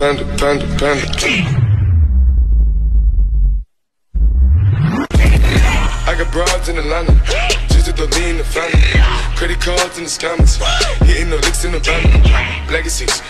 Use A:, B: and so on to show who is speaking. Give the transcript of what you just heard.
A: Panda, panda, panda. I got broads in Atlanta, just to lean the family. Credit cards in the scammers, hitting the licks in the van. Legacies,